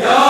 야!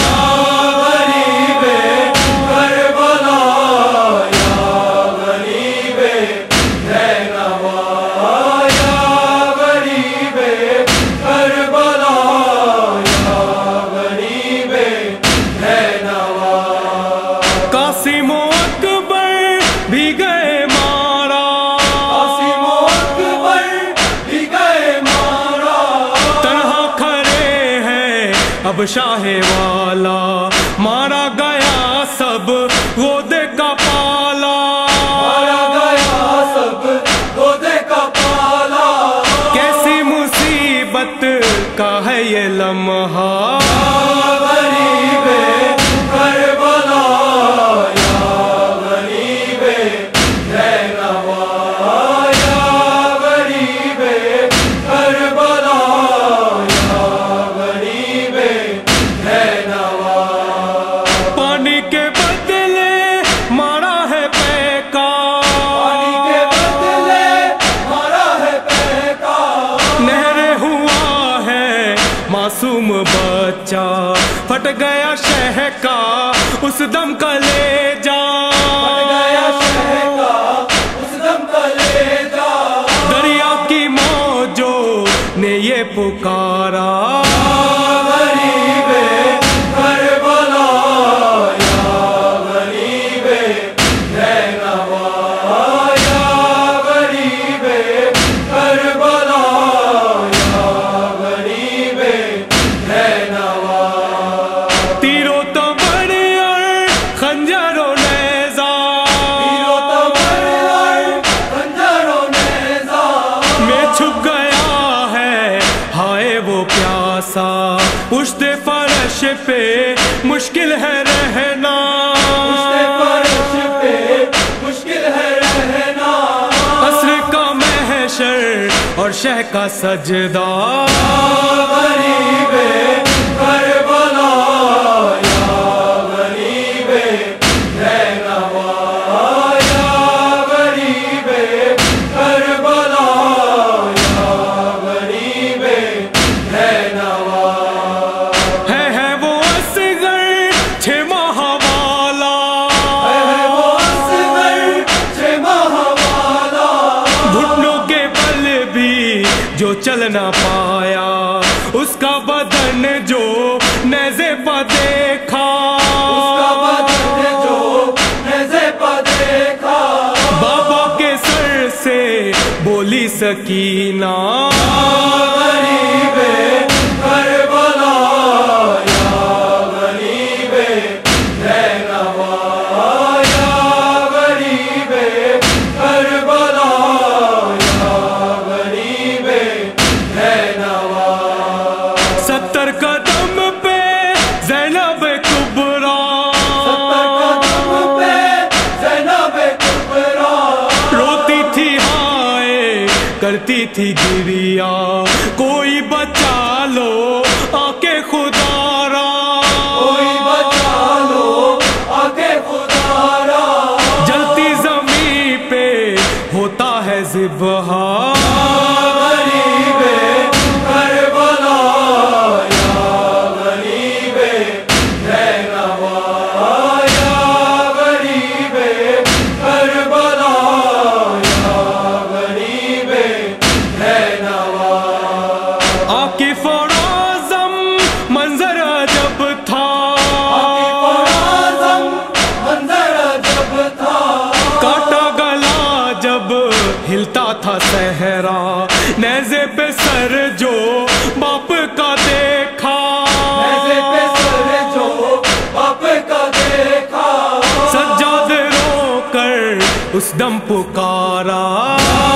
شاہ والا کا اس دم کا لے جا۔ پشت فرش پہ مشکل ہے رہنا۔ فرش پہ مشکل ہے رہنا۔ عصر کا محشر اور شہ کا سجدہ۔ غریب چل نہ پایا۔ اس کا بدن جو نیزے پا دیکھا۔ بابا کے سر سے بولی سکینہ۔ کرتی تھی گریا کوئی بچا لو آکے خدا تھا صحرا نیزے پہ سر جو باپ کا دیکھا۔ ایسے پہ سر جو باپ کا دیکھا۔ سجاد رو کر اس دم پکارا۔